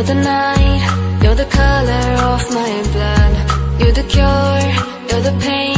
You're the night, you're the color of my blood. You're the cure, you're the pain.